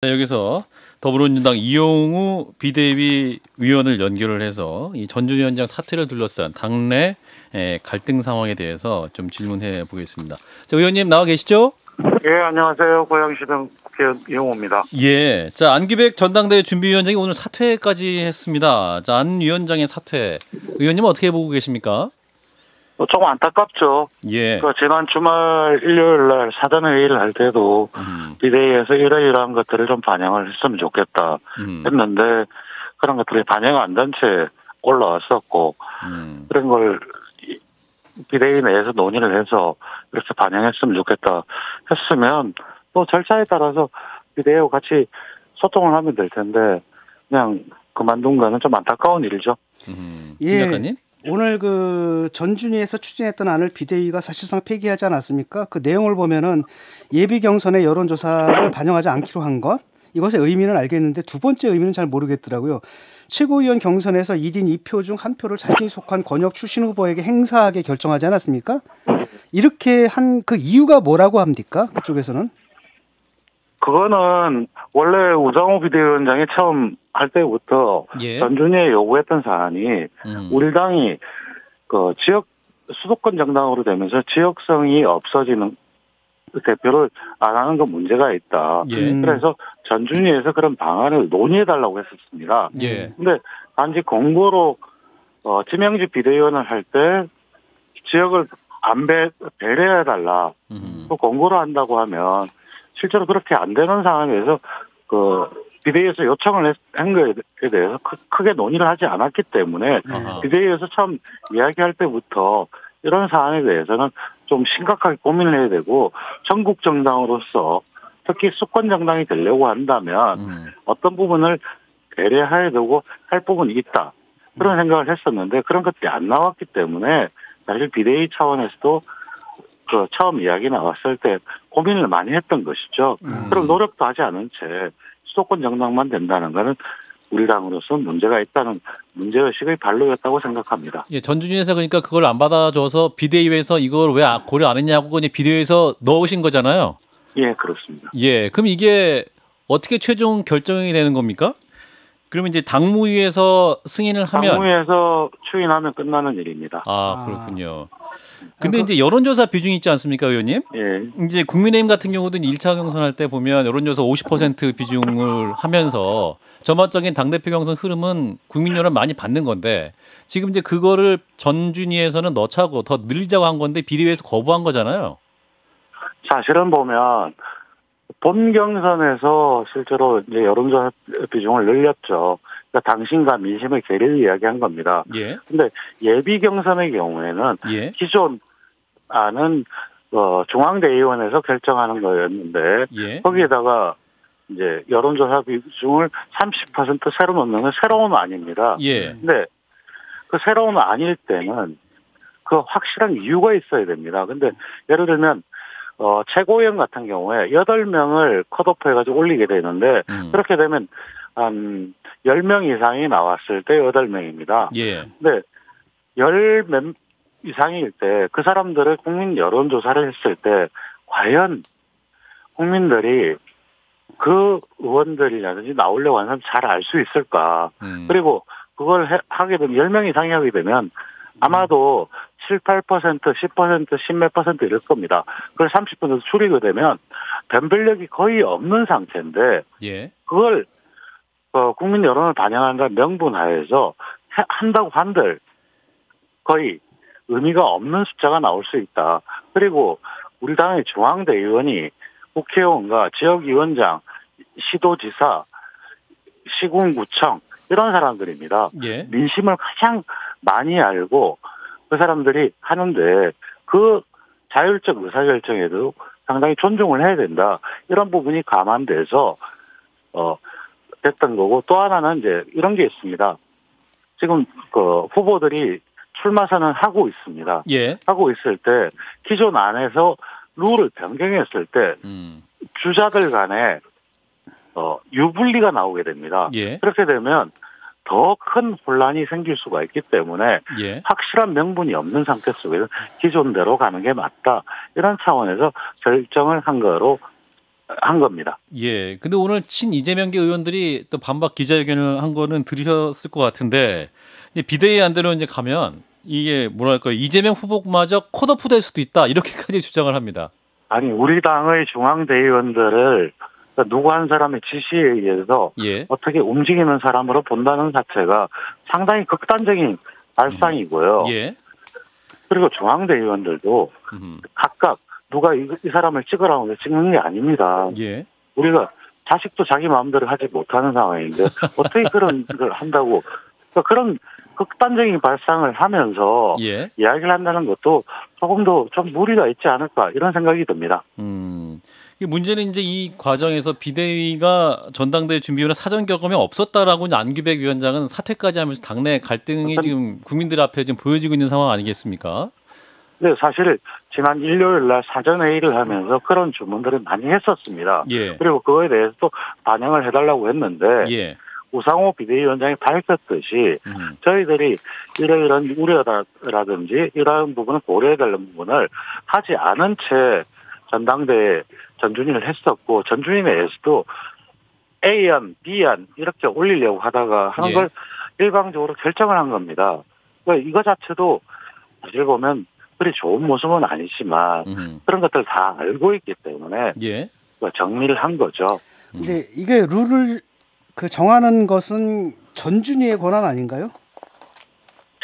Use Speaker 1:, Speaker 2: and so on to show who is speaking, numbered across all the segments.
Speaker 1: 자, 여기서 더불어민주당 이용우 비대위 위원을 연결을 해서 이 전준 위원장 사퇴를 둘러싼 당내 에, 갈등 상황에 대해서 좀 질문해 보겠습니다. 자, 의원님 나와 계시죠?
Speaker 2: 예, 안녕하세요. 고양시당 국회의원 이용호입니다.
Speaker 1: 예. 자, 안기백 전당대회 준비위원장이 오늘 사퇴까지 했습니다. 자, 안 위원장의 사퇴. 의원님 어떻게 보고 계십니까?
Speaker 2: 어, 조금 안타깝죠.
Speaker 1: 예.
Speaker 2: 그 지난 주말 일요일 날 사전회의를 할 때도
Speaker 1: 음,
Speaker 2: 비대위에서 이러이러한 것들을 좀 반영을 했으면 좋겠다
Speaker 1: 음,
Speaker 2: 했는데 그런 것들이 반영 안된 채 올라왔었고
Speaker 1: 음.
Speaker 2: 그런 걸 이- 비대위 내에서 논의를 해서 이렇게 반영했으면 좋겠다 했으면 또 절차에 따라서 비대위와 같이 소통을 하면 될 텐데 그냥 그만둔 거는 좀 안타까운 일이죠.
Speaker 1: 음.
Speaker 3: 예.
Speaker 1: 김 작가님?
Speaker 3: 오늘 그 전준위에서 추진했던 안을 비대위가 사실상 폐기하지 않았습니까? 그 내용을 보면은 예비 경선의 여론조사를 반영하지 않기로 한 것. 이것의 의미는 알겠는데 두 번째 의미는 잘 모르겠더라고요. 최고위원 경선에서 1인 2표 중 한 표를 자신이 속한 권역 출신 후보에게 행사하게 결정하지 않았습니까? 이렇게 한 그 이유가 뭐라고 합니까? 그쪽에서는?
Speaker 2: 그거는 원래 우장호 비대위원장이 처음 할 때부터
Speaker 1: 예.
Speaker 2: 전준위에 요구했던 사안이
Speaker 1: 음.
Speaker 2: 우리 당이 그 지역 수도권 정당으로 되면서 지역성이 없어지는 그 대표를 안 하는 건 문제가 있다.
Speaker 1: 예.
Speaker 3: 음.
Speaker 2: 그래서 전준위에서 그런 방안을 논의해 달라고 했었습니다.
Speaker 1: 예.
Speaker 2: 근데 단지 공고로 어, 지명직 비대위원을 할 때 지역을 안 배, 배려해 달라.
Speaker 1: 음.
Speaker 2: 또 공고를 한다고 하면 실제로 그렇게 안 되는 상황에서 그 비대위에서 요청을 했- 한 거에 대해서 크, 크게 논의를 하지 않았기 때문에
Speaker 1: 아하.
Speaker 2: 비대위에서 처음 이야기할 때부터 이런 사안에 대해서는 좀 심각하게 고민을 해야 되고 전국 정당으로서 특히 수권 정당이 되려고 한다면
Speaker 1: 음.
Speaker 2: 어떤 부분을 배려해야 되고 할 부분이 있다. 그런 생각을 했었는데 그런 것들이 안 나왔기 때문에 사실 비대위 차원에서도 그 처음 이야기 나왔을 때 고민을 많이 했던 것이죠.
Speaker 3: 음.
Speaker 2: 그럼 노력도 하지 않은 채 수도권 정당만 된다는 것은 우리 당으로서 문제가 있다는 문제의식의 발로였다고 생각합니다.
Speaker 1: 예, 전준위에서 그러니까 그걸 안 받아줘서 비대위에서 이걸 왜 아- 고려 안 했냐고 그냥 비대위에서 넣으신 거잖아요.
Speaker 2: 예, 그렇습니다.
Speaker 1: 예, 그럼 이게 어떻게 최종 결정이 되는 겁니까? 그러면 이제 당무위에서 승인을 하면
Speaker 2: 당무에서 추인하면 끝나는 일입니다.
Speaker 1: 아
Speaker 3: 아.
Speaker 1: 그렇군요. 근데
Speaker 3: 그-
Speaker 1: 이제 여론조사 비중이 있지 않습니까, 의원님?
Speaker 2: 예,
Speaker 1: 이제 국민의힘 같은 경우도 1차 경선할 때 보면 여론조사 50% 비중을 하면서 전반적인 당대표 경선 흐름은 국민 여론 많이 받는 건데 지금 이제 그거를 전준위에서는 넣자고 더 늘리자고 한 건데 비대위에서 거부한 거잖아요.
Speaker 2: 사실은 보면 본 경선에서 실제로 이제 여론조사 비중을 늘렸죠. 그러니까 당신과 민심의 괴리를 이야기한 겁니다.
Speaker 1: 예,
Speaker 2: 근데 예비 경선의 경우에는
Speaker 1: 예,
Speaker 2: 기존 안은 어, 중앙대의원에서 결정하는 거였는데
Speaker 1: 예,
Speaker 2: 거기에다가 이제 여론조사 비중을 30% 새로 넣는 건 새로운 아닙니다.
Speaker 1: 예,
Speaker 2: 근데 그 새로운 아닐 때는 그 확실한 이유가 있어야 됩니다. 근데 예를 들면 어 최고위원 같은 경우에 8명을 컷오프 해가지고 올리게 되는데
Speaker 1: 음,
Speaker 2: 그렇게 되면 한 10명 이상이 나왔을 때 8명입니다.
Speaker 1: 예,
Speaker 2: 근데 10몇 이상일 때 그 사람들을 국민 여론조사를 했을 때 과연 국민들이 그 의원들이라든지 나오려고 하는 사람 잘 알 수 있을까?
Speaker 1: 음,
Speaker 2: 그리고 그걸 해- 하게 되면 10명 이상이 하게 되면 아마도 7, 8%, 10%, 10몇 퍼센트 이럴 겁니다. 그걸 30% 줄이게 되면 변별력이 거의 없는 상태인데
Speaker 1: 예,
Speaker 2: 그걸 어, 국민 여론을 반영한다는 명분 하에서 해- 한다고 한들 거의 의미가 없는 숫자가 나올 수 있다. 그리고 우리 당의 중앙대 의원이 국회의원과 지역위원장, 시도지사, 시군구청 이런 사람들입니다.
Speaker 1: 예,
Speaker 2: 민심을 가장 많이 알고 그 사람들이 하는데 그 자율적 의사결정에도 상당히 존중을 해야 된다. 이런 부분이 감안돼서 어 됐던 거고 또 하나는 이제 이런 게 있습니다. 지금 그 후보들이 출마 선언 하고 있습니다.
Speaker 1: 예,
Speaker 2: 하고 있을 때 기존 안에서 룰을 변경했을 때
Speaker 1: 음,
Speaker 2: 주자들 간에 어 유불리가 나오게 됩니다.
Speaker 1: 예,
Speaker 2: 그렇게 되면 더 큰 혼란이 생길 수가 있기 때문에
Speaker 1: 예,
Speaker 2: 확실한 명분이 없는 상태 속에서 기존대로 가는 게 맞다. 이런 차원에서 결정을 한 거로 한 겁니다.
Speaker 1: 예. 근데 오늘 친 이재명계 의원들이 또 반박 기자회견을 한 거는 들으셨을 것 같은데 비대위 안대로 이제 가면 이게 뭐랄까요 이재명 후보마저 컷오프 될 수도 있다 이렇게까지 주장을 합니다.
Speaker 2: 아니 우리 당의 중앙대의원들을 누구 한 사람의 지시에 의해서
Speaker 1: 예.
Speaker 2: 어떻게 움직이는 사람으로 본다는 자체가 상당히 극단적인 발상이고요.
Speaker 1: 예.
Speaker 2: 그리고 중앙대 의원들도
Speaker 1: 음.
Speaker 2: 각각 누가 이, 이 사람을 찍으라고 해서 찍는 게 아닙니다.
Speaker 1: 예.
Speaker 2: 우리가 자식도 자기 마음대로 하지 못하는 상황인데 어떻게 그런 걸 한다고 그러니까 그런 극단적인 발상을 하면서
Speaker 1: 예.
Speaker 2: 이야기를 한다는 것도 조금 더 좀 무리가 있지 않을까 이런 생각이 듭니다.
Speaker 1: 음. 이 문제는 이제 이 과정에서 비대위가 전당대회 준비위원 사전 경험이 없었다라고 이제 안규백 위원장은 사퇴까지 하면서 당내 갈등이 지금 국민들 앞에 지금 보여지고 있는 상황 아니겠습니까?
Speaker 2: 근데 사실 지난 일요일 날 사전 회의를 하면서 그런 주문들을 많이 했었습니다.
Speaker 1: 예.
Speaker 2: 그리고 그거에 대해서 또 반영을 해달라고 했는데
Speaker 1: 예.
Speaker 2: 우상호 비대위원장이 밝혔듯이
Speaker 1: 음.
Speaker 2: 저희들이 이러이런 우려라든지 이러한 부분을 고려해달라는 부분을 하지 않은 채 전당대회 전준위를 했었고 전준위 내에서도 A안, B안 이렇게 올리려고 하다가 하는
Speaker 1: 예.
Speaker 2: 걸 일방적으로 결정을 한 겁니다. 그러니까 이거 자체도 사실 보면 그리 좋은 모습은 아니지만
Speaker 1: 음.
Speaker 2: 그런 것들 다 알고 있기 때문에
Speaker 1: 예.
Speaker 2: 정리를 한 거죠.
Speaker 3: 근데 이게 룰을 그 정하는 것은 전준위의 권한 아닌가요?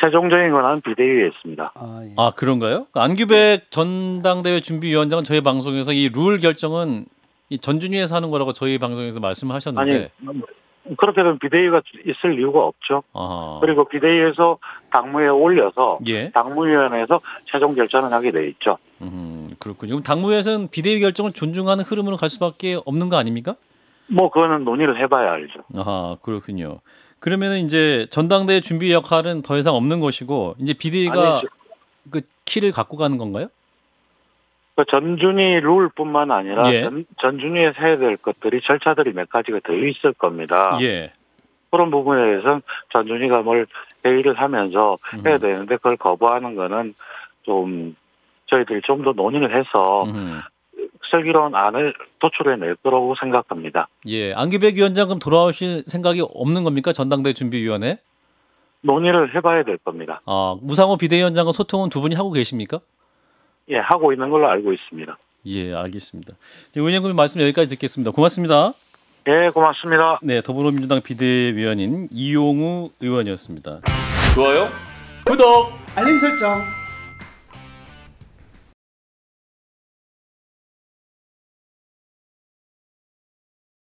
Speaker 2: 최종적인 권한은 비대위에 있습니다.
Speaker 3: 아, 예.
Speaker 1: 아 그런가요? 안규백 전당대회 준비위원장은 저희 방송에서 이 룰 결정은 이 전준위에서 하는 거라고 저희 방송에서 말씀하셨는데
Speaker 2: 아니 그렇게 되면 비대위가 있을 이유가 없죠.
Speaker 1: 아하.
Speaker 2: 그리고 비대위에서 당무에 올려서
Speaker 1: 예.
Speaker 2: 당무위원회에서 최종 결정을 하게 돼 있죠.
Speaker 1: 음, 그렇군요. 그럼 당무에서는 비대위 결정을 존중하는 흐름으로 갈 수밖에 없는 거 아닙니까?
Speaker 2: 뭐 그거는 논의를 해봐야 알죠.
Speaker 1: 아하, 그렇군요. 그러면은 이제 전당대회 준비 역할은 더 이상 없는 것이고 이제 비대위가
Speaker 2: 아니,
Speaker 1: 그 키를 갖고 가는 건가요?
Speaker 2: 그 전준위 룰뿐만 아니라
Speaker 1: 예.
Speaker 2: 전, 전준위에서 해야 될 것들이 절차들이 몇 가지가 더 있을 겁니다.
Speaker 1: 예.
Speaker 2: 그런 부분에 대해서는 전준위가 뭘 회의를 하면서 해야
Speaker 1: 음.
Speaker 2: 되는데 그걸 거부하는 거는 좀 저희들이 좀 더 논의를 해서
Speaker 1: 음.
Speaker 2: 슬기로운 안을 도출해낼 거라고 생각합니다.
Speaker 1: 예. 안규백 위원장 그럼 돌아오실 생각이 없는 겁니까? 전당대회 준비위원회?
Speaker 2: 논의를 해봐야 될 겁니다.
Speaker 1: 아, 무상호 비대위원장과 소통은 두 분이 하고 계십니까?
Speaker 2: 예, 하고 있는 걸로 알고 있습니다.
Speaker 1: 예, 알겠습니다. 의원님 말씀 여기까지 듣겠습니다. 고맙습니다.
Speaker 2: 예, 고맙습니다.
Speaker 1: 네, 더불어민주당 비대위원인 이용우 의원이었습니다. 좋아요, 구독.
Speaker 3: 알림 설정.